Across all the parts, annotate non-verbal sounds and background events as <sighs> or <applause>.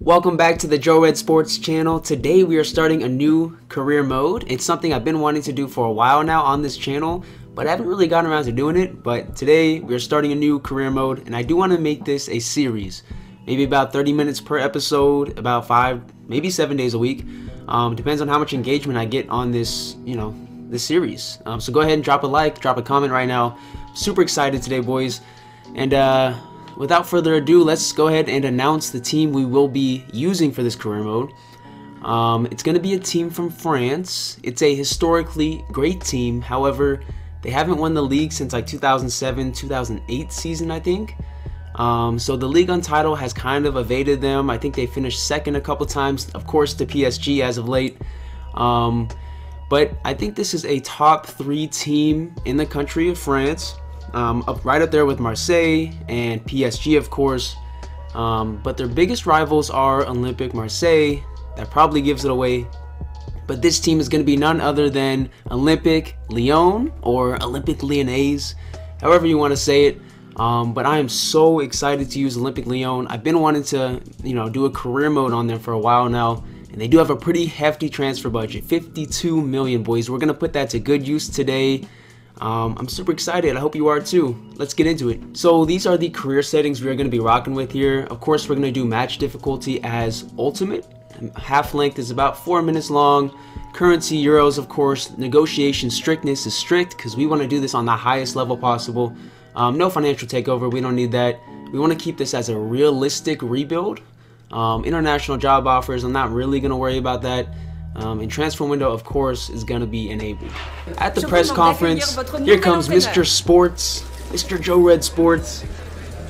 Welcome back to the Joe Red Sports channel. Today we are starting a new career mode. It's something I've been wanting to do for a while now on this channel, but I haven't really gotten around to doing it. But today we're starting a new career mode and I do want to make this a series. Maybe about 30 minutes per episode, about five, maybe seven days a week. Um, depends on how much engagement I get on this, you know, this series. Um, so go ahead and drop a like, drop a comment right now. Super excited today, boys. And uh, without further ado, let's go ahead and announce the team we will be using for this career mode. Um, it's going to be a team from France. It's a historically great team. However, they haven't won the league since like 2007, 2008 season, I think. Um, so the league untitled has kind of evaded them. I think they finished second a couple times, of course, to PSG as of late. Um, but I think this is a top three team in the country of France, um, up right up there with Marseille and PSG, of course. Um, but their biggest rivals are Olympic Marseille. That probably gives it away. But this team is going to be none other than Olympic Lyon or Olympic Lyonnais, however you want to say it. Um, but I am so excited to use Olympic Lyon. I've been wanting to, you know, do a career mode on them for a while now. And they do have a pretty hefty transfer budget, 52 million, boys. We're going to put that to good use today. Um, I'm super excited. I hope you are too. Let's get into it. So these are the career settings we are going to be rocking with here. Of course, we're going to do match difficulty as ultimate. Half length is about four minutes long. Currency euros, of course. Negotiation strictness is strict because we want to do this on the highest level possible. Um, no financial takeover, we don't need that. We want to keep this as a realistic rebuild. Um, international job offers, I'm not really going to worry about that. Um, and transfer window, of course, is going to be enabled. At the press conference, here comes Mr. Sports, Mr. Joe Red Sports.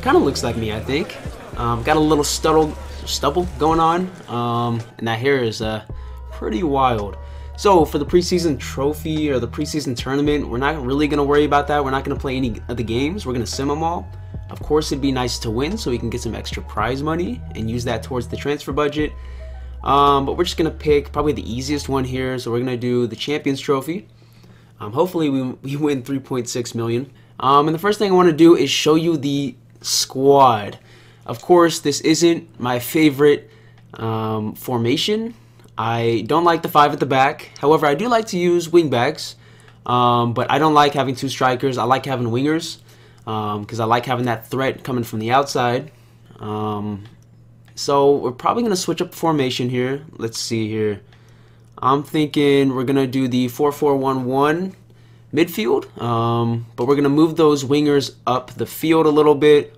Kind of looks like me, I think. Um, got a little stubble, stubble going on, um, and that hair is uh, pretty wild. So for the preseason trophy or the preseason tournament, we're not really going to worry about that. We're not going to play any of the games. We're going to sim them all. Of course, it'd be nice to win so we can get some extra prize money and use that towards the transfer budget. Um, but we're just going to pick probably the easiest one here. So we're going to do the Champions Trophy. Um, hopefully we, <laughs> we win 3.6 million. Um, and the first thing I want to do is show you the squad. Of course, this isn't my favorite um, formation. I don't like the five at the back. However, I do like to use wingbacks, um, but I don't like having two strikers. I like having wingers because um, I like having that threat coming from the outside. Um, so we're probably going to switch up formation here. Let's see here. I'm thinking we're going to do the 4-4-1-1 midfield, um, but we're going to move those wingers up the field a little bit.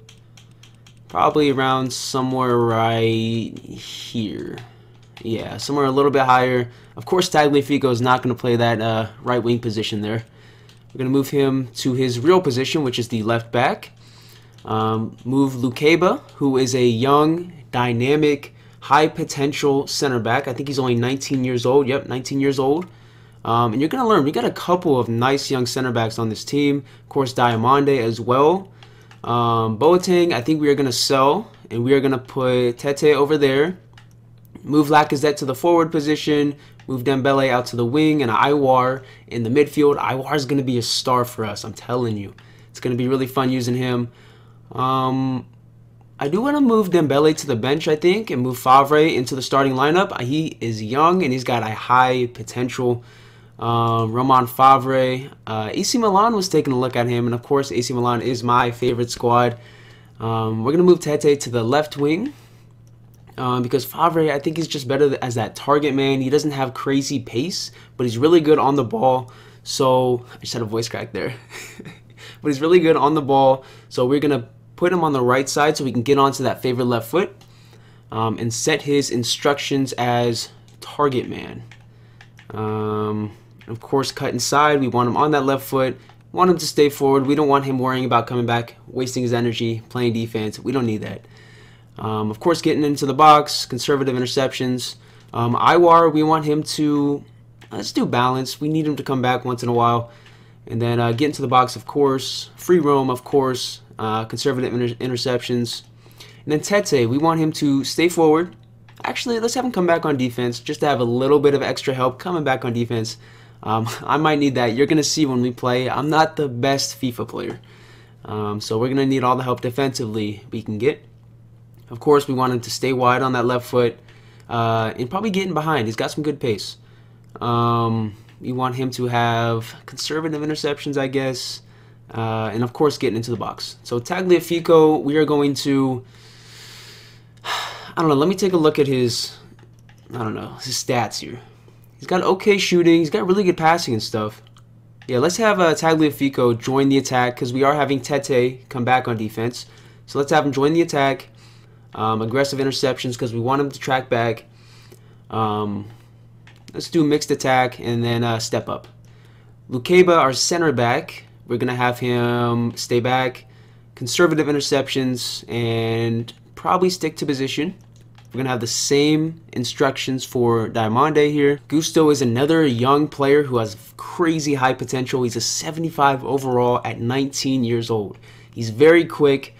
Probably around somewhere right here. Yeah, somewhere a little bit higher. Of course, Tagliafico is not going to play that uh, right wing position there. We're going to move him to his real position, which is the left back. Um, move Lukeba, who is a young, dynamic, high potential center back. I think he's only 19 years old. Yep, 19 years old. Um, and you're going to learn. We got a couple of nice young center backs on this team. Of course, Diomandé as well. Um, Boateng, I think we are going to sell. And we are going to put Tete over there. Move Lacazette to the forward position, move Dembele out to the wing, and Aouar in the midfield. Aouar is going to be a star for us, I'm telling you. It's going to be really fun using him. Um, I do want to move Dembele to the bench, I think, and move Faivre into the starting lineup. He is young and he's got a high potential. Um, Romain Faivre. Uh, AC Milan was taking a look at him, and of course, AC Milan is my favorite squad. Um, we're going to move Tete to the left wing um, because Faivre, I think is just better as that target man. He doesn't have crazy pace, but he's really good on the ball. So I just had a voice crack there. <laughs> but he's really good on the ball. So we're going to put him on the right side so we can get onto that favorite left foot um, and set his instructions as target man. Um, of course, cut inside. We want him on that left foot. Want him to stay forward. We don't want him worrying about coming back, wasting his energy, playing defense. We don't need that. Um, of course, getting into the box, conservative interceptions. Um, Aouar, we want him to, let's do balance. We need him to come back once in a while. And then uh, get into the box, of course. Free roam, of course. Uh, conservative inter interceptions. And then Tete, we want him to stay forward. Actually, let's have him come back on defense just to have a little bit of extra help coming back on defense. Um, <laughs> I might need that. You're going to see when we play. I'm not the best FIFA player. Um, so we're going to need all the help defensively we can get. Of course, we want him to stay wide on that left foot uh, and probably getting behind. He's got some good pace. Um, we want him to have conservative interceptions, I guess, uh, and of course getting into the box. So Tagliafico, we are going to. <sighs> I don't know. Let me take a look at his. I don't know his stats here. He's got okay shooting. He's got really good passing and stuff. Yeah, let's have uh, Tagliafico join the attack because we are having Tete come back on defense. So let's have him join the attack. Um, aggressive interceptions because we want him to track back. Um, let's do mixed attack and then uh, step up. Lukeba, our center back, we're going to have him stay back, conservative interceptions, and probably stick to position. We're going to have the same instructions for Diomandé here. Gusto is another young player who has crazy high potential. He's a 75 overall at 19 years old. He's very quick.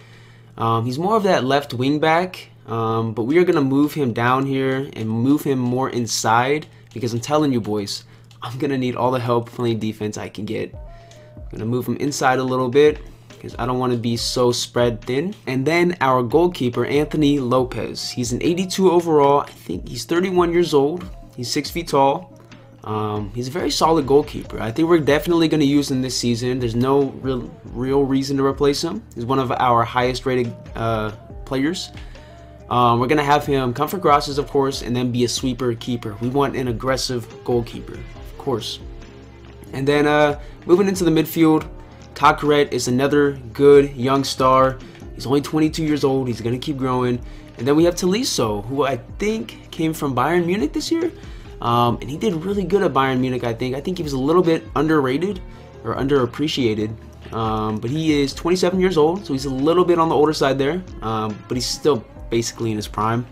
Um, he's more of that left wing back, um, but we are going to move him down here and move him more inside because I'm telling you boys, I'm going to need all the help playing defense I can get. To move him inside a little bit because I don't want to be so spread thin. And then our goalkeeper, Anthony Lopes. He's an 82 overall. I think he's 31 years old. He's 6 feet tall. Um, he's a very solid goalkeeper. I think we're definitely going to use him this season. There's no real, real reason to replace him. He's one of our highest rated uh, players. Um, we're going to have him come for crosses, of course, and then be a sweeper keeper. We want an aggressive goalkeeper, of course. And then uh, moving into the midfield, Caqueret is another good young star. He's only 22 years old. He's going to keep growing. And then we have Tolisso, who I think came from Bayern Munich this year. Um, and he did really good at Bayern Munich, I think. I think he was a little bit underrated or underappreciated. Um, but he is 27 years old, so he's a little bit on the older side there. Um, but he's still basically in his prime.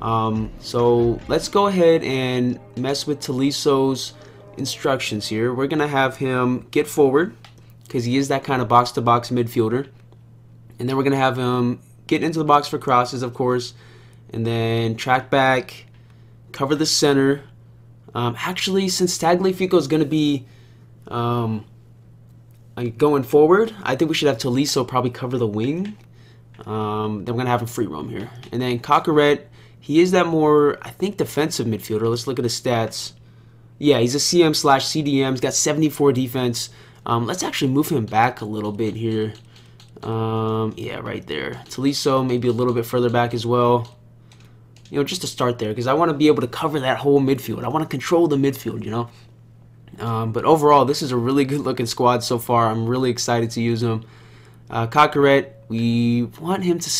Um, so let's go ahead and mess with Tolisso's instructions here. We're going to have him get forward because he is that kind of box-to-box midfielder. And then we're going to have him get into the box for crosses, of course. And then track back, cover the center, um, actually, since Tagliafico is going to be um, going forward, I think we should have Tolisso probably cover the wing. Um, then we're going to have him free roam here. And then Caqueret, he is that more, I think, defensive midfielder. Let's look at his stats. Yeah, he's a CM slash CDM. He's got 74 defense. Um, let's actually move him back a little bit here. Um, yeah, right there. Tolisso maybe a little bit further back as well you know, just to start there because I want to be able to cover that whole midfield. I want to control the midfield, you know. Um, but overall, this is a really <laughs> good looking squad so far. I'm really excited to use him. Uh, we want him to.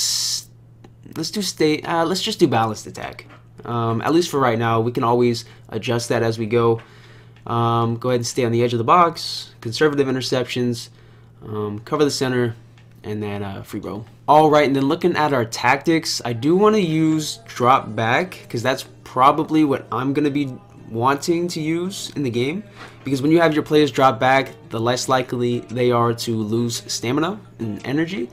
let's do stay. Uh, let's just do balanced attack. Um, at least for right now, we can always adjust that as we go. Um, go ahead and stay on the edge of the box. Conservative interceptions. Um, cover the center and then uh, free roam. All right, and then looking at our tactics, I do want to use drop back because that's probably what I'm going to be wanting to use in the game because when you have your players drop back, the less likely they are to lose stamina and energy.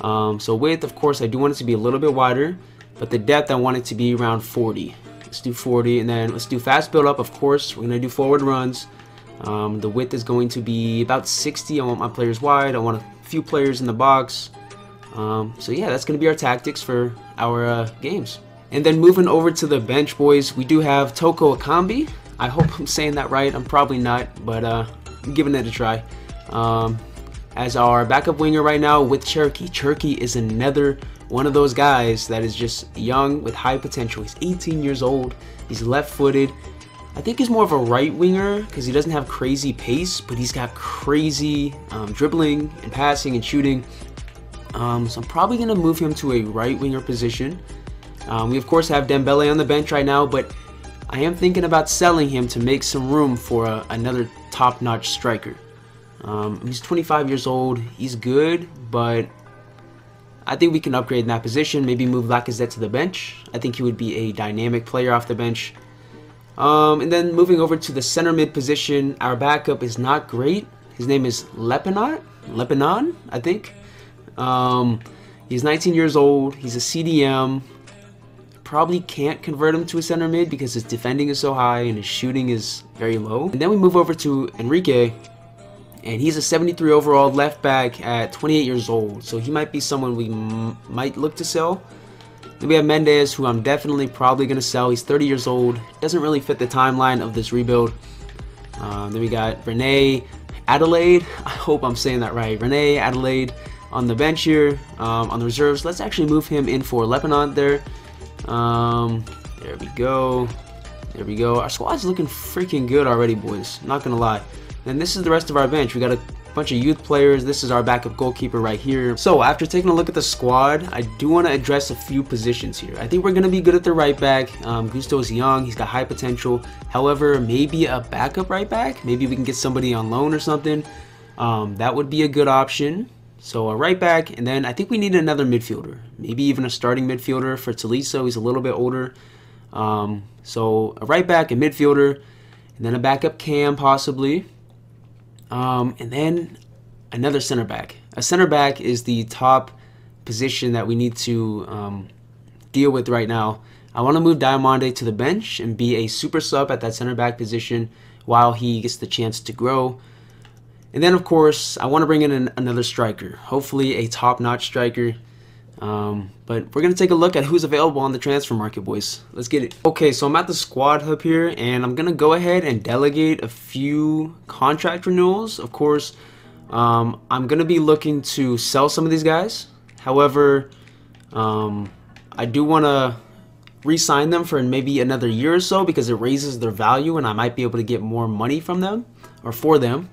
Um, so width, of course, I do want it to be a little bit wider, but the depth I want it to be around 40. Let's do 40, and then let's do fast build up. Of course, we're gonna do forward runs. Um, the width is going to be about 60. I want my players wide. I want a few players in the box. Um, so yeah, that's to be our tactics for our uh, games. And then moving over to the bench, boys, we do have Toko Ekambi. I hope I'm saying that right. I'm probably not, but uh, I'm giving it a try. Um, as our backup winger right now with Cherokee. Cherki is another one of those guys that is just young with high potential. He's 18 years old. He's left-footed. I think he's more of a right winger because he doesn't have crazy pace, but he's got crazy um, dribbling and passing and shooting. Um, so I'm probably going to move him to a right winger position. Um, we of course have Dembele on the bench right now, but I am thinking about selling him to make some room for a, another top-notch striker. Um, he's 25 years old. He's good, but I think we can upgrade in that position. Maybe move Lacazette to the bench. I think he would be a dynamic player off the bench. Um, and then moving over to the center mid position, our backup is not great. His name is Lepenot, Lebanon, I think. Um, he's 19 years old. He's a CDM. Probably can't convert him to a center mid because his defending is so high and his shooting is very low. And then we move over to Henrique, and he's a 73 overall left back at 28 years old. So he might be someone we might look to sell. Then we have Mendes, who I'm definitely probably going to sell. He's 30 years old. Doesn't really fit the timeline of this rebuild. Um, then we got Renee Adelaide. <laughs> I hope I'm saying that right. Reine-Adelaide on the bench here um, on the reserves. Let's actually move him in for Lebanon there. Um, there we go. There we go. Our squad's looking freaking good already, boys. Not gonna lie. And this is the rest of our bench. We got a bunch of youth players. This is our backup goalkeeper right here. So after taking a look at the squad, I do want to address a few positions here. I think we're going to be good at the right back. Um, Gusto's young. He's got high potential. However, maybe a backup right back. Maybe we can get somebody on loan or something. Um, that would be a good option. So a right back, and then I think we need another midfielder. Maybe even a starting midfielder for Tolisso. He's a little bit older. Um, so a right back, a midfielder, and then a backup cam possibly. Um, and then another center back. A center back is the top position that we need to um, deal with right now. I want to move Diomandé to the bench and be a super sub at that center back position while he gets the chance to grow. And then, of course, I want to bring in an, another striker, hopefully a top-notch striker. Um, but we're going to take a look at who's available on the transfer market, boys. Let's get it. Okay, so I'm at the squad hub here, and I'm going to go ahead and delegate a few contract renewals. Of course, um, I'm going to be looking to sell some of these guys. However, um, I do want to re-sign them for maybe another year or so because it raises their value and I might be able to get more money from them or for them.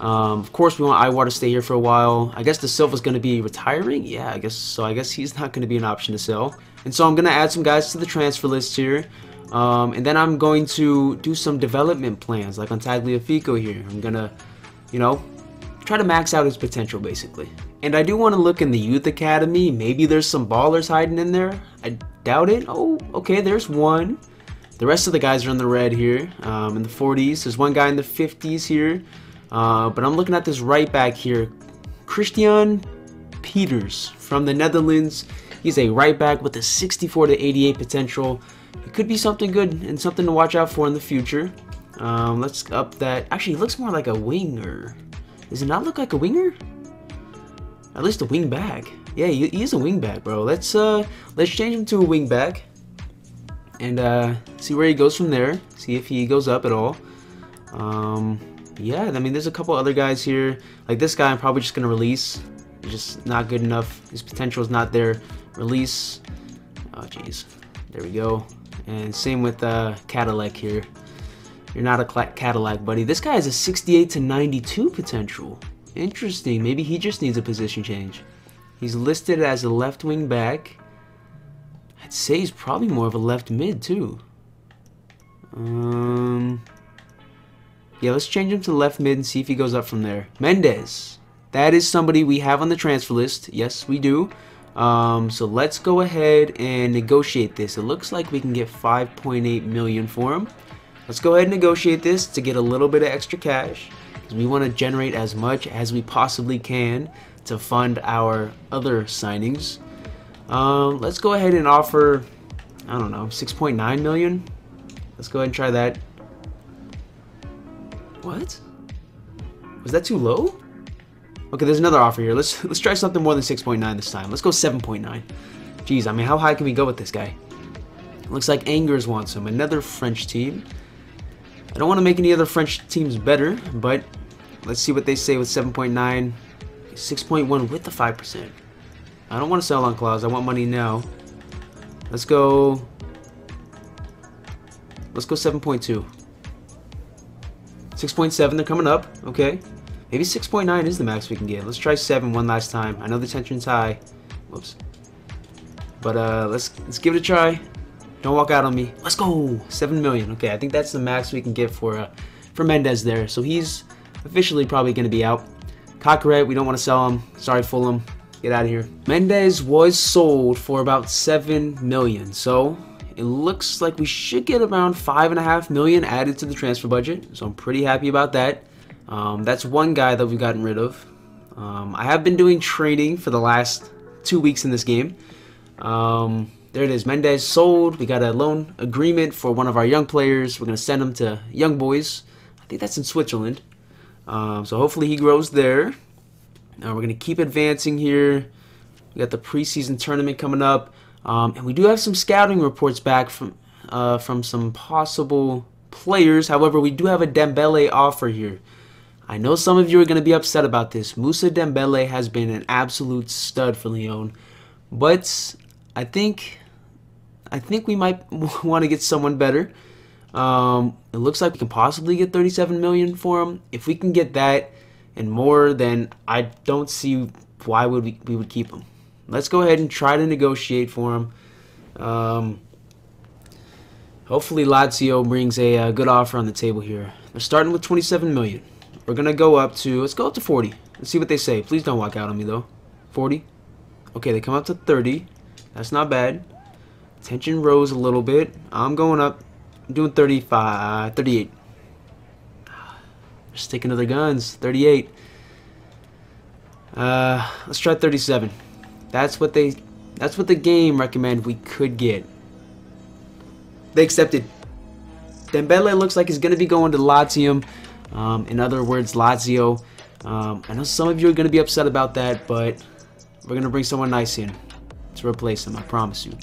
Um, of course, we want Aouar to stay here for a while. I guess the Silva's going to be retiring. Yeah, I guess so. I guess he's not going to be an option to sell. And so I'm going to add some guys to the transfer list here. Um, and then I'm going to do some development plans, like on Tagliafico here. I'm going to, you know, try to max out his potential, basically. And I do want to look in the youth academy. Maybe there's some ballers hiding in there. I doubt it. Oh, okay, there's one. The rest of the guys are in the red here, um, in the 40s. There's one guy in the 50s here. Uh, but I'm looking at this right back here, Christian Peters from the Netherlands. He's a right back with a 64 to 88 potential. It could be something good and something to watch out for in the future. Um, let's up that. Actually, he looks more like a winger. Does it not look like a winger? At least a wing back. Yeah, he, he is a wing back, bro. Let's uh, let's change him to a wing back and uh, see where he goes from there. See if he goes up at all. Um, yeah, I mean, there's a couple other guys here. Like this guy, I'm probably just gonna release. He's just not good enough. His potential is not there. Release. Oh, jeez. There we go. And same with uh, Cadillac here. You're not a Cadillac, buddy. This guy has a 68 to 92 potential. Interesting. Maybe he just needs a position change. He's listed as a left wing back. I'd say he's probably more of a left mid, too. Um, yeah, let's change him to left mid and see if he goes up from there. Mendes. That is somebody we have on the transfer list. Yes, we do. Um, so let's go ahead and negotiate this. It looks like we can get 5.8 million for him. Let's go ahead and negotiate this to get a little bit of extra cash. We want to generate as much as we possibly can to fund our other signings. Um, let's go ahead and offer, I don't know, 6.9 million. Let's go ahead and try that. What? Was that too low? Okay, there's another offer here. Let's let's try something more than 6.9 this time. Let's go 7.9. Jeez, I mean, how high can we go with this guy? Looks like Angers wants him. Another French team. I don't want to make any other French teams better, but let's see what they say with 7.9. 6.1 with the 5%. I don't want to sell on clause. I want money now. Let's go... Let's go 7.2. 6.7, they're coming up. Okay. Maybe 6.9 is the max we can get. Let's try 7 one last time. I know the tension's high. Whoops. But uh, let's let's give it a try. Don't walk out on me. Let's go. 7 million. Okay, I think that's the max we can get for uh, for Mendes there. So he's officially probably going to be out. Caqueret, we don't want to sell him. Sorry, Fulham. Get out of here. Mendes was sold for about 7 million. So it looks like we should get around five and a half million added to the transfer budget. So I'm pretty happy about that. Um, that's one guy that we've gotten rid of. Um, I have been doing training for the last two weeks in this game. Um, there it is. Mendes sold. We got a loan agreement for one of our young players. We're going to send him to Young Boys. I think that's in Switzerland. Um, so hopefully he grows there. Now we're going to keep advancing here. We got the preseason tournament coming up. Um, and we do have some scouting reports back from uh, from some possible players. However, we do have a Dembele offer here. I know some of you are going to be upset about this. Moussa Dembele has been an absolute stud for Lyon, but I think I think we might <laughs> want to get someone better. Um, it looks like we can possibly get 37 million for him. If we can get that and more, then I don't see why would we, we would keep him. Let's go ahead and try to negotiate for him. Um, hopefully Lazio brings a, a uh, good offer on the table here. They're starting with 27 million. We're gonna go up to let's go up to 40. Let's see what they say. Please don't walk out on me though. 40. Okay, they come up to 30. That's not bad. Tension rose a little bit. I'm going up. I'm doing 35, 38. They're sticking to their guns. 38. Uh, let's try 37. That's what they. That's what the game recommended we could get. They accepted. Dembele looks like he's going to be going to Latium. Um, in other words, Lazio. Um, I know some of you are going to be upset about that, but we're going to bring someone nice in to replace him, I promise you.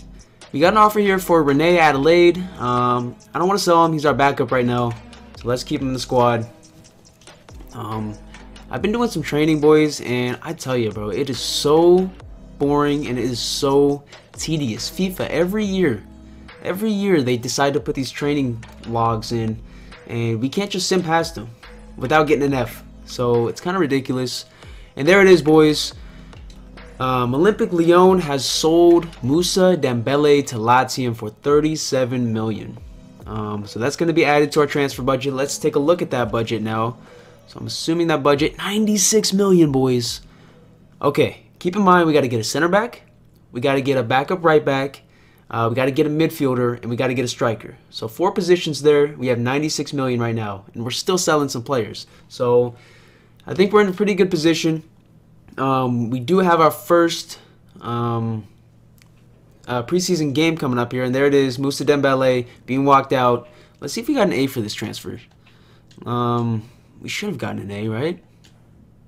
We got an offer here for Reine-Adelaide. Um, I don't want to sell him. He's our backup right now. So let's keep him in the squad. Um, I've been doing some training, boys, and I tell you, bro, it is so boring and it is so tedious. FIFA, every year, every year they decide to put these training logs in, and we can't just sim past them without getting an F. So it's kind of ridiculous. And there it is, boys. Um, Olympic Lyon has sold Moussa Dembele to Latium for 37 million. Um, so that's going to be added to our transfer budget. Let's take a look at that budget now. So I'm assuming that budget 96 million, boys. Okay, keep in mind we got to get a center back, we got to get a backup right back, uh, we got to get a midfielder, and we got to get a striker. So four positions there. We have 96 million right now, and we're still selling some players. So I think we're in a pretty good position. Um, we do have our first um, uh, preseason game coming up here, and there it is, Moussa Dembele being walked out. Let's see if we got an A for this transfer. Um, we should have gotten an A, right?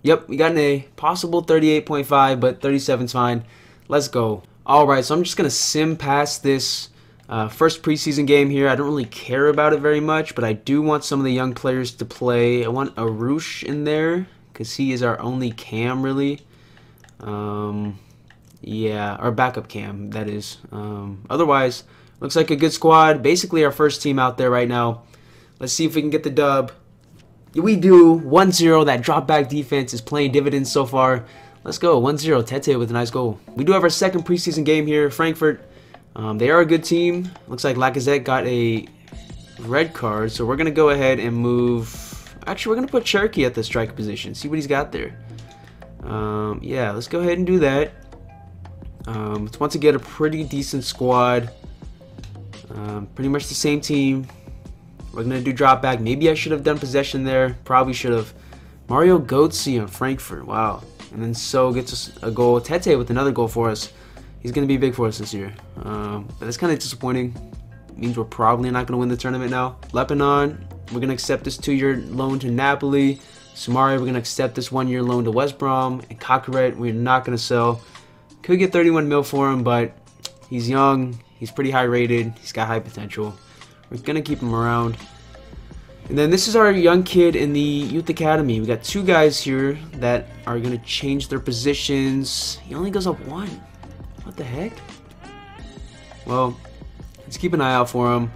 Yep, we got an A. Possible 38.5, but 37's fine. Let's go. All right, so I'm just going to sim past this uh, first preseason game here. I don't really care about it very much, but I do want some of the young players to play. I want Arush in there because he is our only cam really. Um, yeah, our backup cam that is. Um, otherwise, looks like a good squad. Basically, our first team out there right now. Let's see if we can get the dub. We do 1-0. That drop back defense is playing dividends so far. Let's go 1-0. Tete with a nice goal. We do have our second preseason game here. Frankfurt. Um, they are a good team. Looks like Lacazette got a red card, so we're gonna go ahead and move Actually, we're going to put Cherki at the striker position. See what he's got there. Um, yeah, let's go ahead and do that. Um, let's once again a pretty decent squad. Um, pretty much the same team. We're going to do drop back. Maybe I should have done possession there. Probably should have. Mario Götze on Frankfurt. Wow. And then So gets us a goal. Tete with another goal for us. He's going to be big for us this year. Um, but that's kind of disappointing. It means we're probably not going to win the tournament now. Lebanon, we're going to accept this two-year loan to Napoli. Soumaré, we're going to accept this one-year loan to West Brom. And Caqueret, we're not going to sell. Could get 31 mil for him, but he's young. He's pretty high rated. He's got high potential. We're to keep him around. And then this is our young kid in the youth academy. We got two guys here that are to change their positions. He only goes up one. What the heck? Well, let's keep an eye out for him.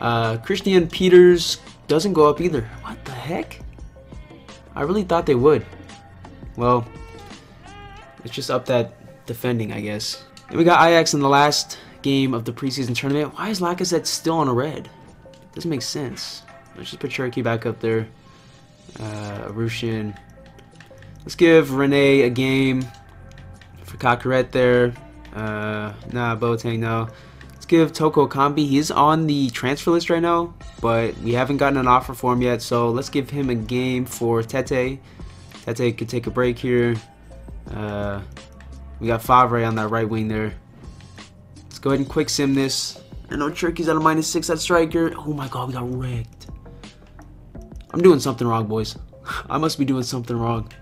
Uh, Christian Peters doesn't go up either. What the heck? I really thought they would. Well, it's just up that defending, I guess. And we got Ajax in the last game of the preseason tournament. Why is Lacazette still on a red? Doesn't make sense. Let's just put Cherki back up there. Uh, Arushin. Let's give Rene a game for Caqueret there. Uh, nah, Boateng, no Let's give Toko Ekambi. He's on the transfer list right now, but we haven't gotten an offer for him yet. So let's give him a game for Tete. Tete could take a break here. Uh, we got Faivre on that right wing there. Let's go ahead and quick sim this. I know Cherki's at a minus six at striker. Oh my god, we got wrecked. I'm doing something wrong, boys. <laughs> I must be doing something wrong.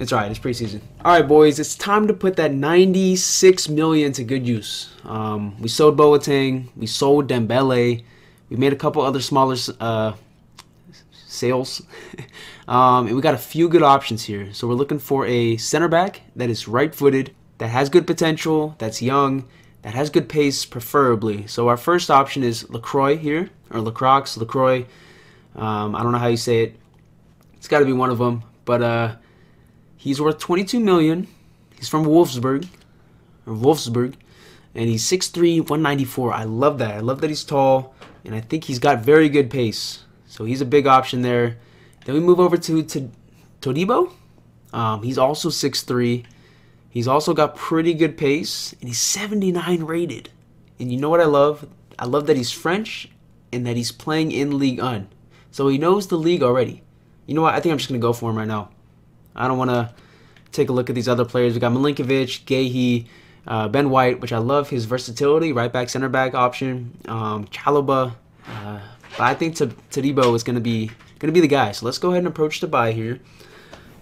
It's alright, it's preseason. Alright, boys, it's time to put that 96 million to good use. Um, we sold Boateng, we sold Dembele, we made a couple other smaller uh, sales. <laughs> um, and we got a few good options here. So we're looking for a center back that is right footed, that has good potential, that's young, that has good pace, preferably. So our first option is LaCroix here, or Lacroix, LaCroix. Um, I don't know how you say it. It's got to be one of them. But uh, He's worth 22 million. He's from Wolfsburg, or Wolfsburg, and he's 6'3", 194. I love that. I love that he's tall, and I think he's got very good pace. So he's a big option there. Then we move over to, to Todibo. Um, he's also 6'3". He's also got pretty good pace, and he's 79 rated. And you know what I love? I love that he's French and that he's playing in League 1. So he knows the league already. You know what? I think I'm just going to go for him right now. I don't want to take a look at these other players. We got Milinkovic, Guéhi, uh, Ben White, which I love his versatility, right back, center back option. Um, Chalobah, uh, but I think Todibo is going to be going to be the guy. So let's go ahead and approach the buy here.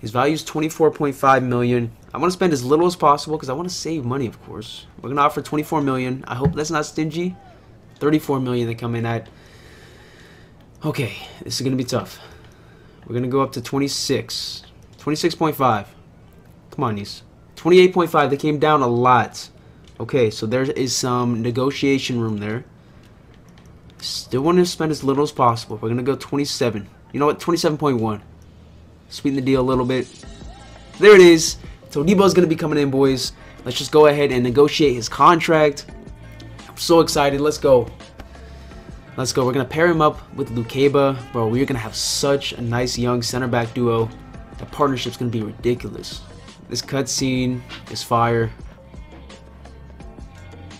His value is 24.5 million. I want to spend as little as possible because I want to save money, of course. We're going to offer 24 million. I hope that's not stingy. 34 million they come in at. Okay, this is going to be tough. We're going to go up to 26. 26.5. Come on, these. 28.5. They came down a lot. Okay, so there is some negotiation room there. Still want to spend as little as possible. We're going to go 27. You know what? 27.1. Sweeten the deal a little bit. There it is. Todibo's going to be coming in, boys. Let's just go ahead and negotiate his contract. I'm so excited. Let's go. Let's go. We're going to pair him up with Lukeba. Bro, we're going to have such a nice young center back duo. The partnership's gonna be ridiculous. This cutscene is fire.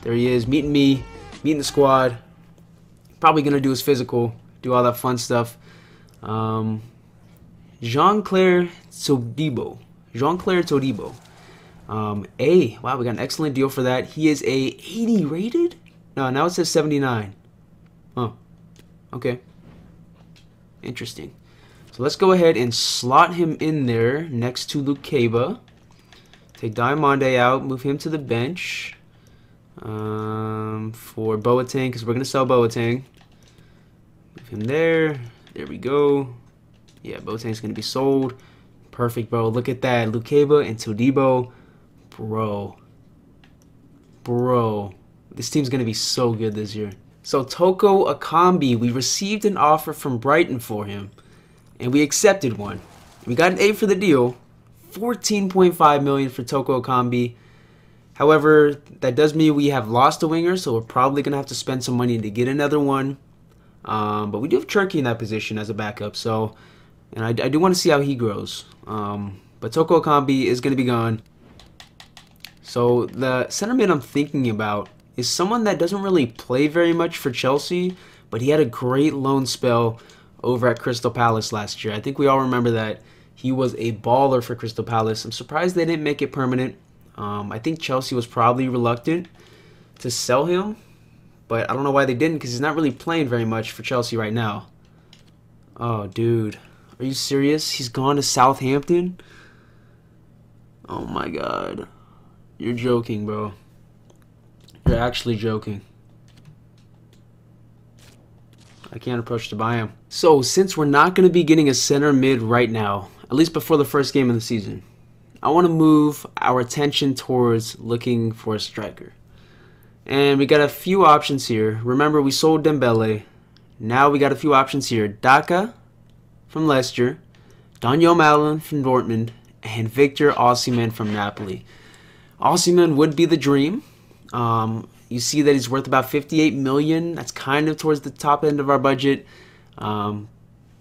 There he is, meeting me, meeting the squad. Probably gonna do his physical, do all that fun stuff. Um, Jean-Clair Todibo. Jean-Clair Todibo. Um, A. Wow, we got an excellent deal for that. He is a 80 rated? No, now it says 79. Oh, okay. Interesting. So let's go ahead and slot him in there next to Lukeba. Take Diomandé out, move him to the bench um, for Boateng because we're going to sell Boateng. Move him there. There we go. Yeah, Boateng's going to be sold. Perfect, bro. Look at that. Lukeba and Todibo. Bro. Bro. This team's going to be so good this year. So Toko Ekambi, we received an offer from Brighton for him and we accepted one. We got an A for the deal, 14.5 million for Toko Ekambi. However, that does mean we have lost a winger, so we're probably gonna have to spend some money to get another one. Um, but we do have Cherki in that position as a backup, so and I, I do want to see how he grows. Um, but Toko Ekambi is gonna be gone. So the center I'm thinking about is someone that doesn't really play very much for Chelsea, but he had a great loan spell over at Crystal Palace last year. I think we all remember that he was a baller for Crystal Palace. I'm surprised they didn't make it permanent. Um, I think Chelsea was probably reluctant to sell him, but I don't know why they didn't because he's not really playing very much for Chelsea right now. Oh, dude. Are you serious? He's gone to Southampton? Oh my god. You're joking, bro. You're actually joking. I can't approach to buy him. So since we're not going to be getting a center mid right now, at least before the first game of the season, I want to move our attention towards looking for a striker. And we got a few options here. Remember, we sold Dembele. Now we got a few options here. Daka from Leicester, Donyell Malen from Dortmund, and Victor Osimhen from Napoli. Osimhen would be the dream. Um, you see that he's worth about 58 million. That's kind of towards the top end of our budget. Um,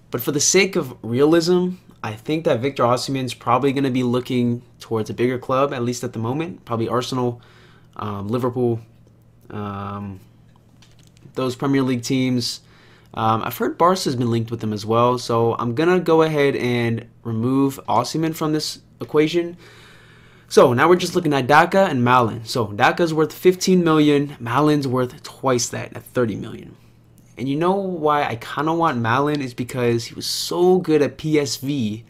but for the sake of realism, I think that Victor Osimhen is probably going to be looking towards a bigger club, at least at the moment. Probably Arsenal, um, Liverpool, um, those Premier League teams. Um, I've heard Barca has been linked with them as well, so I'm gonna go ahead and remove Osimhen from this equation. So now we're just looking at Daka and Malen. So Daka's worth 15 million, Malen's worth twice that at 30 million. And you know why I kind of want Malen is because he was so good at PSV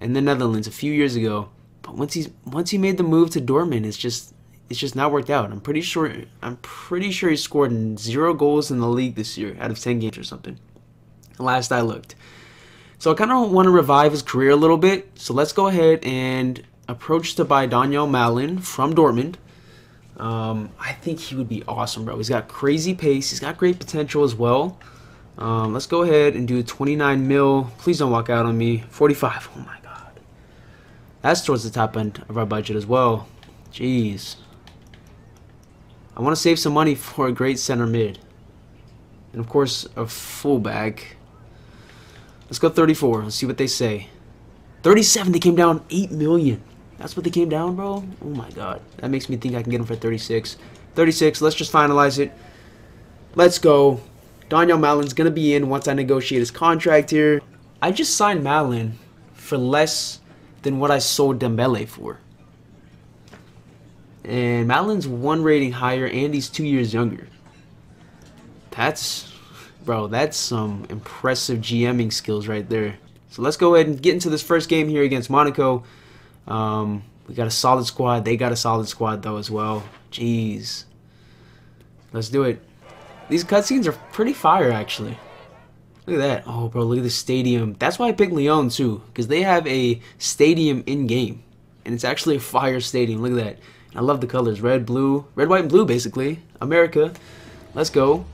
in the Netherlands a few years ago. But once he's once he made the move to Dortmund, it's just it's just not worked out. I'm pretty sure I'm pretty sure he scored zero goals in the league this year out of ten games or something. Last I looked. So I kind of want to revive his career a little bit. So let's go ahead and approach to buy Donyell Malen from Dortmund. Um, I think he would be awesome, bro. He's got crazy pace. He's got great potential as well. Um, let's go ahead and do 29 mil. Please don't walk out on me. 45. Oh my god. That's towards the top end of our budget as well. Jeez. I want to save some money for a great center mid. And of course, a fullback. Let's go 34. Let's see what they say. 37. They came down 8 million. That's what they came down, bro? Oh my god. That makes me think I can get him for 36. 36. Let's just finalize it. Let's go. Donyell Malen's going to be in once I negotiate his contract here. I just signed Malen for less than what I sold Dembele for. And Malen's one rating higher and he's two years younger. That's, bro, that's some impressive GMing skills right there. So let's go ahead and get into this first game here against Monaco. Um, we got a solid squad. They got a solid squad, though, as well. Jeez. Let's do it. These cutscenes are pretty fire, actually. Look at that. Oh, bro, look at the stadium. That's why I picked Lyon, too, because they have a stadium in-game. And it's actually a fire stadium. Look at that. I love the colors. Red, blue. Red, white, and blue, basically. America. Let's go.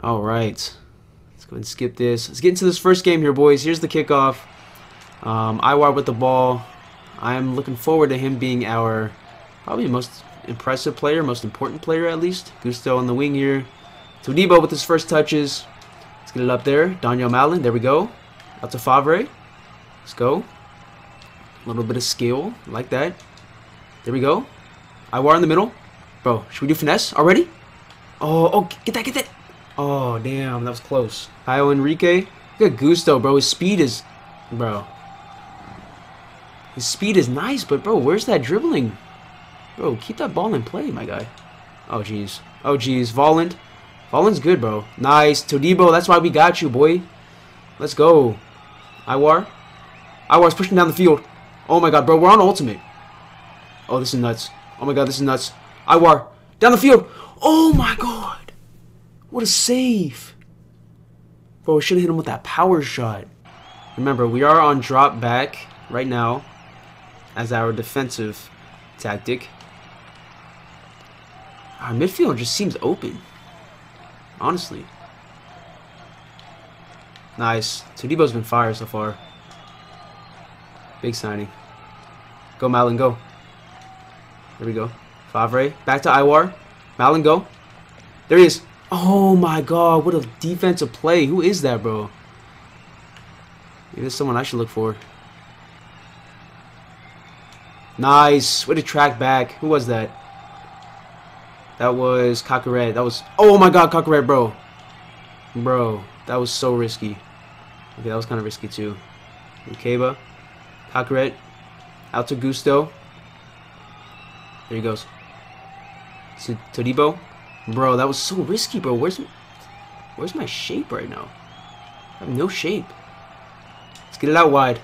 All right. Let's go and skip this. Let's get into this first game here, boys. Here's the kickoff. Um, Aouar with the ball. I'm looking forward to him being our probably most impressive player, most important player at least. Gusto on the wing here. Todibo with his first touches. Let's get it up there. Donyell Malen. there we go. Out to Faivre. Let's go. A little bit of skill, like that. There we go. Aouar in the middle. Bro, should we do finesse already? Oh, oh, get that, get that. Oh, damn, that was close. Caio Henrique. Look at Gusto, bro. His speed is... Bro. His speed is nice, but, bro, where's that dribbling? Bro, keep that ball in play, my guy. Oh, jeez. Oh, jeez. Volland. Volland's good, bro. Nice. Todibo, that's why we got you, boy. Let's go. Aouar. Aouar's pushing down the field. Oh, my God, bro. We're on ultimate. Oh, this is nuts. Oh, my God, this is nuts. Aouar. Down the field. Oh, my God. What a save. Bro, we should have hit him with that power shot. Remember, we are on drop back right now as our defensive tactic. Our midfield just seems open. Honestly. Nice. Todibo's been fire so far. Big signing. Go, Malen, go. There we go. Faivre. Back to Aouar. Malen, go. There he is. Oh my god, what a defensive play. Who is that, bro? Maybe there's someone I should look for. Nice. Way to track back. Who was that? That was Caqueret. That was... Oh my god, Caqueret, bro. Bro, that was so risky. Okay, that was kind of risky too. Lukeba. Caqueret. Out to Gusto. There he goes. To Todibo. Bro, that was so risky, bro. Where's where's my shape right now? I have no shape. Let's get it out wide.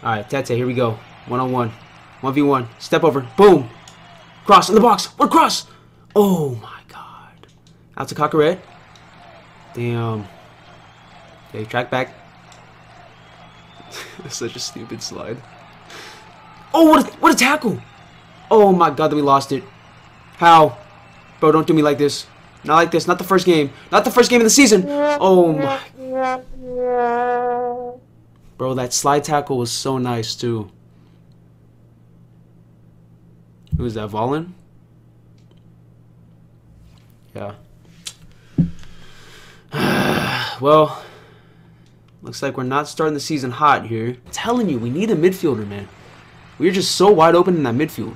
Alright, Tete, here we go. One on one. 1v1. Step over. Boom. Cross in the box. What cross? Oh my god. Out to Caqueret. Damn. Okay, track back. <laughs> Such a stupid slide. Oh, what a, what a tackle! Oh my god, that we lost it. How? Bro, don't do me like this. Not like this. Not the first game. Not the first game of the season. Oh my. Bro, that slide tackle was so nice too. Who is that, Volland? Yeah. <sighs> well, looks like we're not starting the season hot here. I'm telling you, we need a midfielder, man. We're just so wide open in that midfield.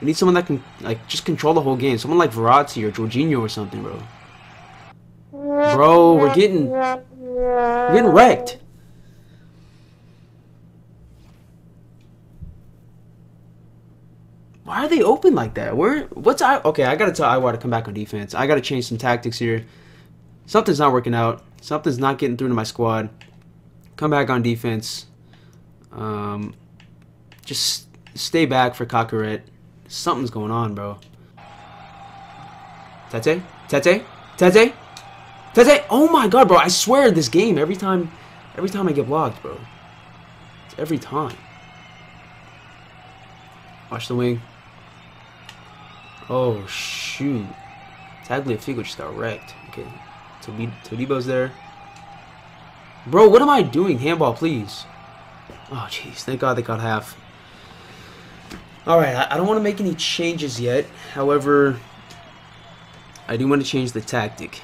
We need someone that can like just control the whole game. Someone like Verratti or Jorginho or something, bro. Bro, we're getting we're getting wrecked. Why are they open like that? Where what's I okay, I gotta tell Aouar to come back on defense. I gotta change some tactics here. Something's not working out. Something's not getting through to my squad. Come back on defense. Um, just stay back for Caqueret. Something's going on, bro. Tete? Tete? Tete? Tete? Oh my god, bro. I swear this game, every time every time I get blocked, bro. It's every time. Watch the wing. Oh, shoot. Tagliafico just got wrecked. Okay. Todibo's there. Bro, what am I doing? Handball, please. Oh, jeez. Thank God they got half. Alright, I, I don't want to make any changes yet. However, I do want to change the tactic.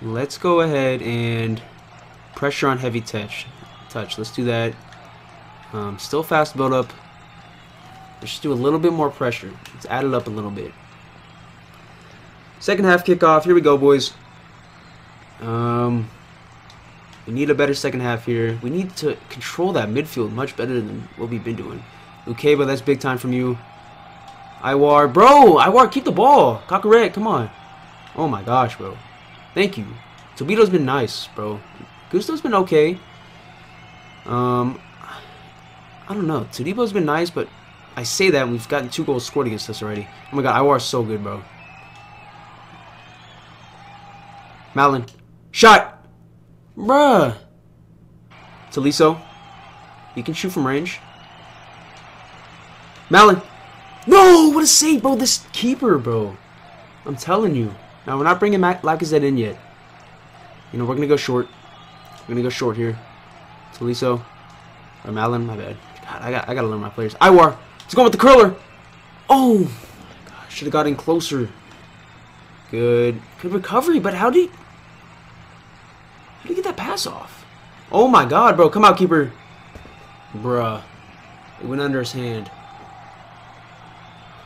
Let's go ahead and pressure on heavy touch. Touch. Let's do that. Um, still fast build up. Let's just do a little bit more pressure. Let's add it up a little bit. Second half kickoff. Here we go, boys. Um, we need a better second half here. We need to control that midfield much better than what we've been doing. But that's big time from you. Aouar. Bro, Aouar, keep the ball. Caqueret, come on. Oh my gosh, bro. Thank you. Todibo's been nice, bro. Gusto's been okay. Um, I don't know. Todibo's been nice, but I say that we've gotten two goals scored against us already. Oh my god, Aouar's so good, bro. Malen. Shot! Bruh! Tolisso. He can shoot from range. Malen. No! What a save, bro. This keeper, bro. I'm telling you. Now, we're not bringing Mac Lacazette in yet. You know, we're going to go short. We're going to go short here. Tolisso. Or Malen. My bad. God, I got I got to learn my players. Aouar. Let's go with the curler. Oh! Should have got in closer. Good. Good recovery, but how did he... How did he get that pass off? Oh my god, bro. Come out, keeper. Bruh. It went under his hand.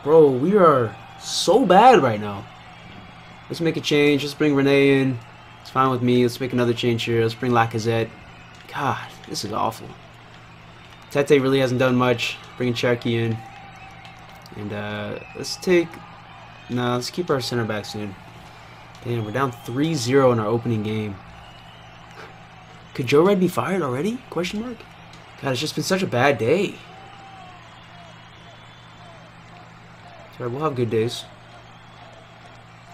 Bro, we are so bad right now. Let's make a change. Let's bring Renee in. It's fine with me. Let's make another change here. Let's bring Lacazette. God, this is awful. Tete really hasn't done much. Bringing Cherki in. And uh, let's take... No, let's keep our center backs in. Damn, we're down 3-0 in our opening game. Could Joe Red be fired already? Question mark. God, it's just been such a bad day. Sorry, we'll have good days.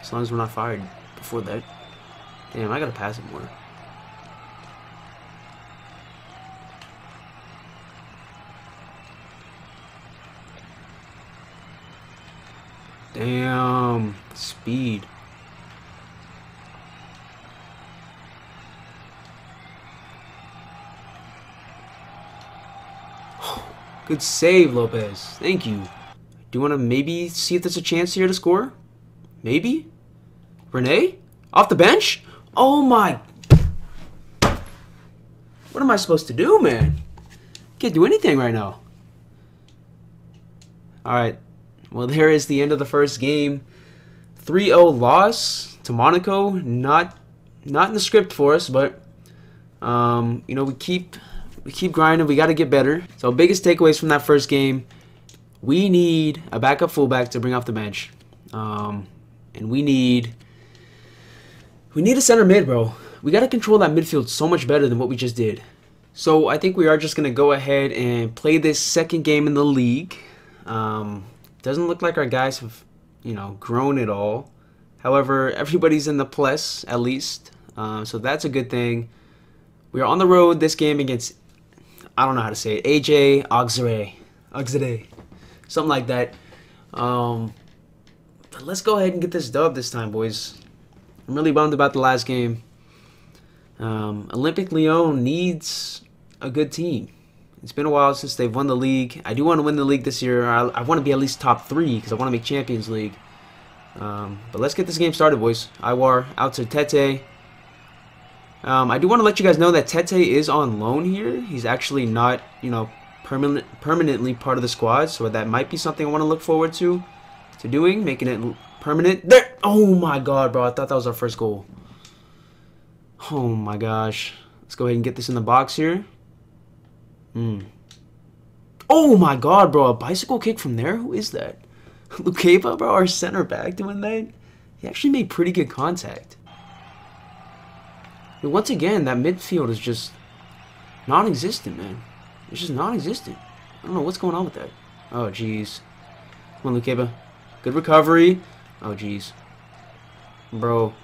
As long as we're not fired before that. Damn, I gotta pass it more. Damn. Speed. <sighs> Good save, Lopes. Thank you. Do you want to maybe see if there's a chance here to score? Maybe? Renee? Off the bench? Oh my... What am I supposed to do, man? Can't do anything right now. Alright. Well, there is the end of the first game. 3-0 loss to Monaco. Not not in the script for us, but um, you know, we keep we keep grinding. We got to get better. So, biggest takeaways from that first game: we need a backup fullback to bring off the bench, um, and we need we need a center mid, bro. We got to control that midfield so much better than what we just did. So, I think we are just gonna go ahead and play this second game in the league. Um, doesn't look like our guys have, you know, grown at all. However, everybody's in the plus at least, uh, so that's a good thing. We are on the road this game against, I don't know how to say it, AJ Auxerre, Auxerre, something like that. Um, but let's go ahead and get this dub this time, boys. I'm really bummed about the last game. Um, Olympique Lyon needs a good team. It's been a while since they've won the league. I do want to win the league this year. I, I want to be at least top three because I want to make Champions League. Um, but let's get this game started, boys. Aouar out to Tete. Um, I do want to let you guys know that Tete is on loan here. He's actually not, you know, permanent, permanently part of the squad, so that might be something I want to look forward to, to doing, making it permanent. There! Oh my god, bro! I thought that was our first goal. Oh my gosh. Let's go ahead and get this in the box here. Hmm. Oh my god, bro. A bicycle kick from there? Who is that? <laughs> Lukeba, bro, our center back doing that? He actually made pretty good contact. once again, that midfield is just non-existent, man. It's just non-existent. I don't know what's going on with that. Oh, jeez. Come on, Lukeba. Good recovery. Oh, jeez. Bro.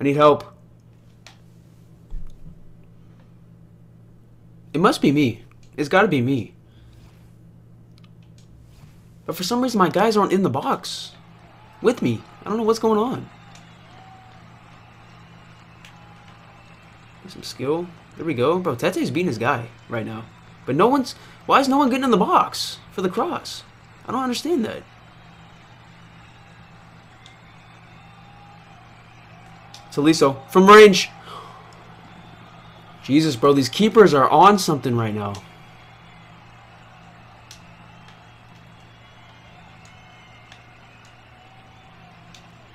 I need help. It must be me. It's gotta be me. But for some reason, my guys aren't in the box. With me. I don't know what's going on. Some skill. There we go. Bro, Tete's beating his guy right now. But no one's... Why is no one getting in the box for the cross? I don't understand that. Tolisso from range. Jesus, bro, these keepers are on something right now.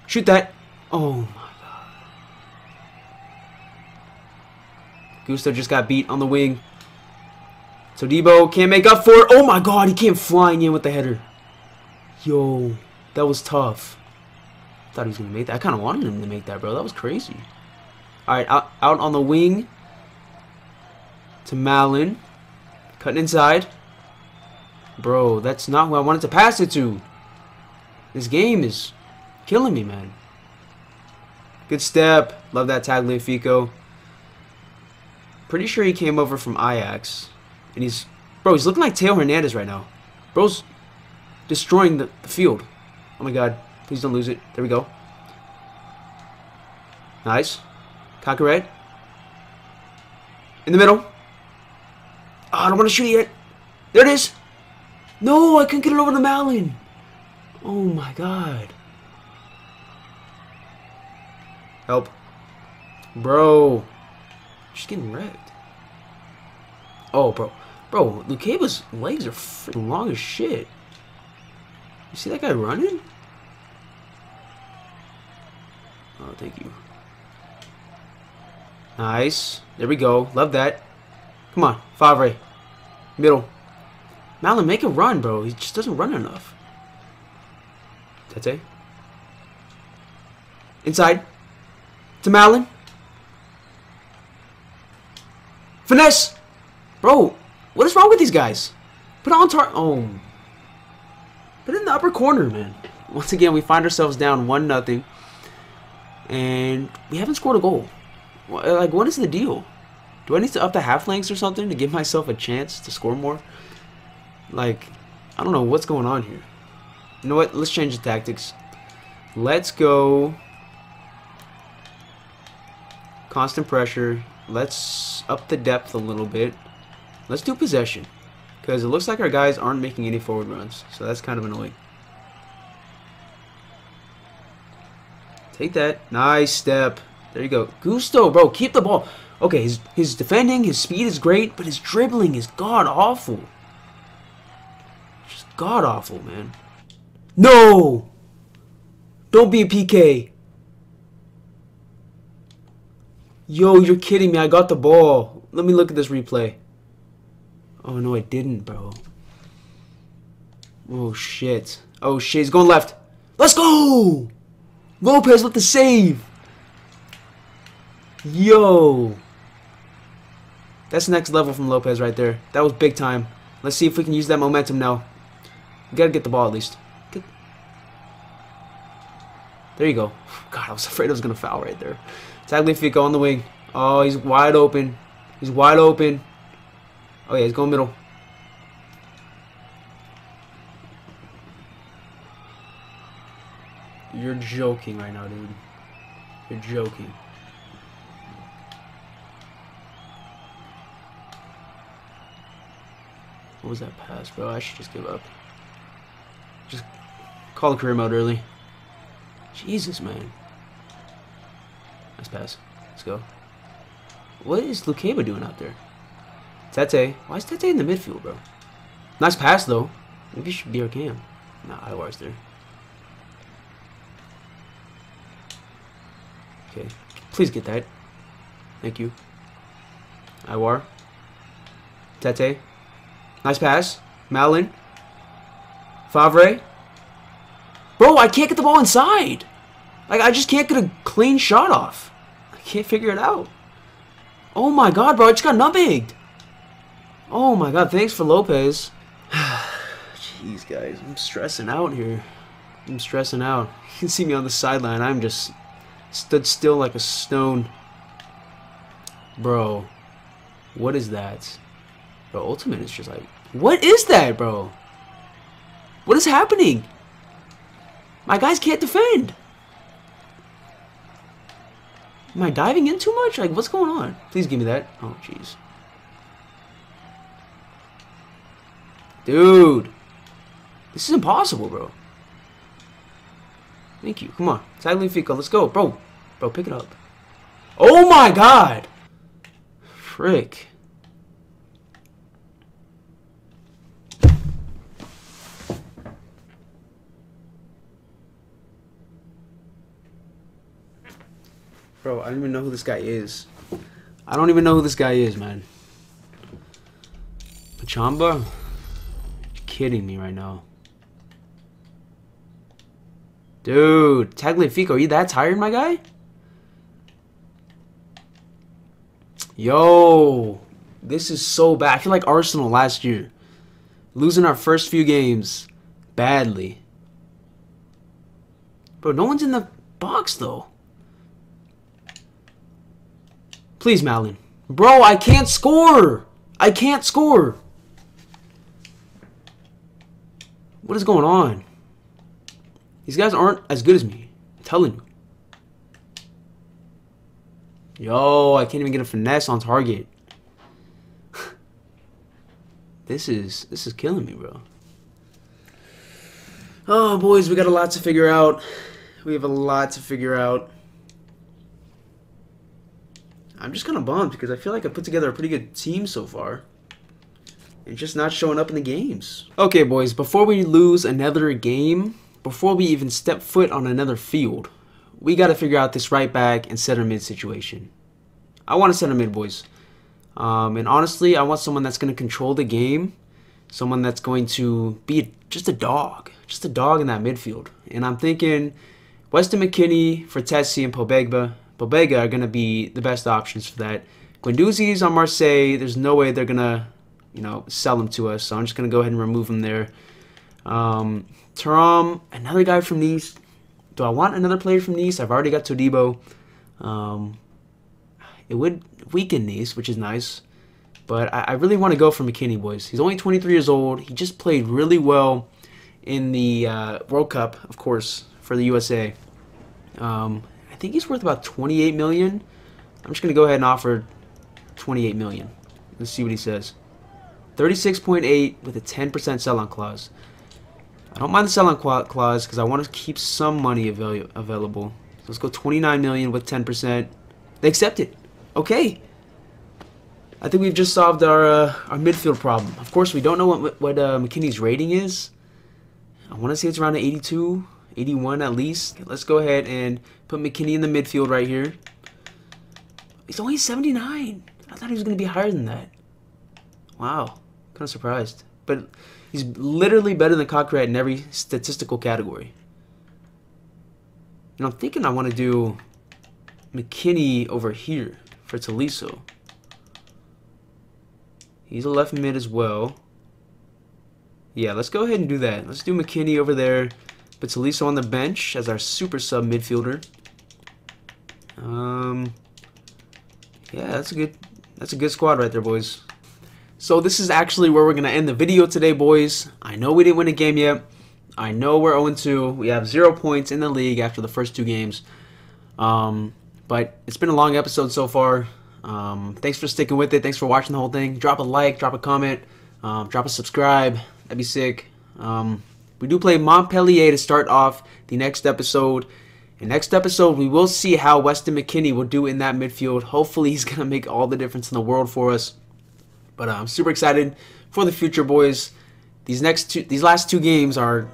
Shoot that. Oh my god. Gusto just got beat on the wing. Todibo can't make up for it. Oh my god, he came flying in with the header. Yo, that was tough. Thought he was going to make that. I kind of wanted him to make that, bro. That was crazy. All right, out, out on the wing to Malen. Cutting inside. Bro, that's not who I wanted to pass it to. This game is killing me, man. Good step. Love that Tagliafico. Pretty sure he came over from Ajax. And he's... Bro, he's looking like Theo Hernandez right now. Bro's destroying the, the field. Oh my god. Please don't lose it. There we go. Nice. Caqueret. In the middle. Oh, I don't want to shoot it yet. There it is. No, I couldn't get it over the Malin. Oh my god. Help. Bro. She's getting wrecked. Oh, bro. Bro, Lukeba's legs are freaking long as shit. You see that guy running? Oh, thank you. Nice. There we go. Love that. Come on, Faivre. Middle. Malen, make a run, bro. He just doesn't run enough. Tete. Inside. To Malen. Finesse! Bro, what is wrong with these guys? Put on tar- Oh. Put in the upper corner, man. Once again, we find ourselves down 1 nothing and we haven't scored a goal. Like, what is the deal? Do I need to up the half lengths or something to give myself a chance to score more? Like, I don't know what's going on here. You know what? Let's change the tactics. Let's go constant pressure. Let's up the depth a little bit. Let's do possession. Because it looks like our guys aren't making any forward runs. So that's kind of annoying. Take that. Nice step. There you go. Gusto, bro, keep the ball. Okay, his, his defending, his speed is great, but his dribbling is god-awful. Just god-awful, man. No! Don't be a PK. Yo, you're kidding me. I got the ball. Let me look at this replay. Oh, no, I didn't, bro. Oh, shit. Oh, shit. He's going left. Let's go! Lopes with the save. Yo. That's next level from Lopes right there. That was big time. Let's see if we can use that momentum now. We gotta get the ball at least. Get... There you go. <sighs> God, I was <laughs> afraid I was gonna foul right there. Tagliafico on the wing. Oh, he's wide open. He's wide open. Oh yeah, he's going middle. You're joking right now, dude. You're joking. What was that pass, bro? I should just give up. Just call the career mode early. Jesus, man. Nice pass. Let's go. What is Lukeba doing out there? Tete. Why is Tete in the midfield, bro? Nice pass, though. Maybe he should be our cam. Nah, Aouar's there. Okay. Please get that. Thank you. Aouar. Tete. Nice pass. Malen. Faivre. Bro, I can't get the ball inside. Like, I just can't get a clean shot off. I can't figure it out. Oh my god, bro. I just got nutmegged. Oh my god, thanks for Lopes. <sighs> Jeez, guys, I'm stressing out here. I'm stressing out. <laughs> You can see me on the sideline. I'm just stood still like a stone. Bro, what is that? Bro, Ultimate is just like, what is that, bro? What is happening? My guys can't defend. Am I diving in too much? Like, what's going on? Please give me that. Oh, jeez. Dude. This is impossible, bro. Thank you. Come on. Tagliafico, let's go. Bro. Bro, pick it up. Oh my god! Frick. Bro, I don't even know who this guy is. I don't even know who this guy is, man. Machamba? Kidding me right now. Dude, Tagliafico, are you that tired, my guy? Yo, this is so bad. I feel like Arsenal last year. Losing our first few games badly. Bro, no one's in the box, though. Please, Malen. Bro, I can't score. I can't score. What is going on? These guys aren't as good as me. I'm telling you. Yo, I can't even get a finesse on target. <laughs> this is this is killing me, bro. Oh, boys, we got a lot to figure out. We have a lot to figure out. I'm just kind of bummed because I feel like I put together a pretty good team so far. And just not showing up in the games. Okay, boys, before we lose another game, before we even step foot on another field, we got to figure out this right back and center mid situation. I want a center mid, boys. Um, and honestly, I want someone that's going to control the game, someone that's going to be just a dog, just a dog in that midfield. And I'm thinking Weston McKennie, Frattesi, and Pobegba Pobega are going to be the best options for that. Guendouzi's on Marseille. There's no way they're going to, you know, sell him to us. So I'm just going to go ahead and remove him there. Um, Thuram, another guy from Nice. Do I want another player from Nice? I've already got Todibo. Um, it would weaken Nice, which is nice. But I, I really want to go for McKennie, boys. He's only 23 years old. He just played really well in the uh, World Cup, of course, for the USA. Um, I think he's worth about 28 million. I'm just gonna go ahead and offer 28 million. Let's see what he says. 36.8 with a 10% sell-on clause. I don't mind the sell-on clause because I want to keep some money avail available. So let's go 29 million with 10%. They accept it. Okay. I think we've just solved our uh, our midfield problem. Of course, we don't know what what uh, McKennie's rating is. I want to say it's around 82. 81 at least. Okay, let's go ahead and put McKennie in the midfield right here. He's only 79. I thought he was going to be higher than that. Wow. Kind of surprised. But he's literally better than Caqueret in every statistical category. And I'm thinking I want to do McKennie over here for Tolisso. He's a left mid as well. Yeah, let's go ahead and do that. Let's do McKennie over there Put Tolisso on the bench as our super sub midfielder. Um, yeah, that's a good that's a good squad right there, boys. So this is actually where we're gonna end the video today, boys. I know we didn't win a game yet. I know we're 0-2. We have zero points in the league after the first two games. Um, but it's been a long episode so far. Um, thanks for sticking with it. Thanks for watching the whole thing. Drop a like, drop a comment, um, drop a subscribe. That'd be sick. Um, we do play Montpellier to start off the next episode. In next episode, we will see how Weston McKennie will do in that midfield. Hopefully, he's going to make all the difference in the world for us. But uh, I'm super excited for the future, boys. These next two, these last two games are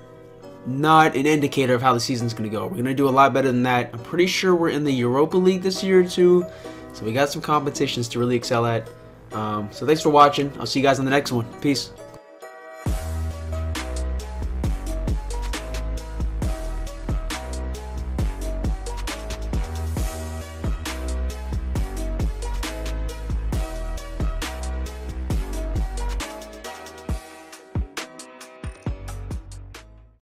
not an indicator of how the season's going to go. We're going to do a lot better than that. I'm pretty sure we're in the Europa League this year, too. So we got some competitions to really excel at. Um, so thanks for watching. I'll see you guys on the next one. Peace.